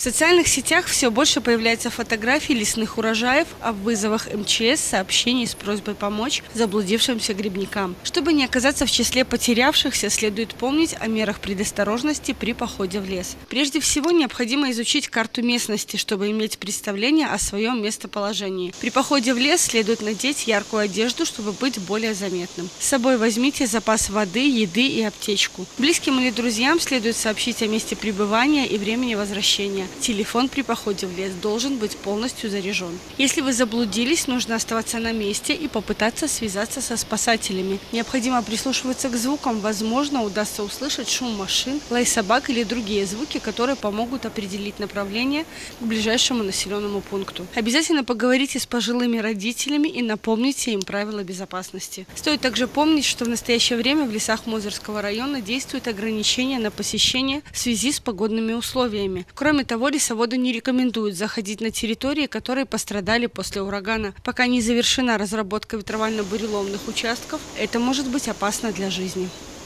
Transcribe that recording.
В социальных сетях все больше появляется фотографий лесных урожаев, а в вызовах МЧС сообщений с просьбой помочь заблудившимся грибникам. Чтобы не оказаться в числе потерявшихся, следует помнить о мерах предосторожности при походе в лес. Прежде всего, необходимо изучить карту местности, чтобы иметь представление о своем местоположении. При походе в лес следует надеть яркую одежду, чтобы быть более заметным. С собой возьмите запас воды, еды и аптечку. Близким или друзьям следует сообщить о месте пребывания и времени возвращения. Телефон при походе в лес должен быть полностью заряжен. Если вы заблудились, нужно оставаться на месте и попытаться связаться со спасателями. Необходимо прислушиваться к звукам. Возможно, удастся услышать шум машин, лай собак или другие звуки, которые помогут определить направление к ближайшему населенному пункту. Обязательно поговорите с пожилыми родителями и напомните им правила безопасности. Стоит также помнить, что в настоящее время в лесах Мозырского района действуют ограничения на посещение в связи с погодными условиями. Кроме того, того, лесоводу не рекомендуют заходить на территории, которые пострадали после урагана. Пока не завершена разработка ветровально-буреломных участков, это может быть опасно для жизни.